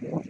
Yeah.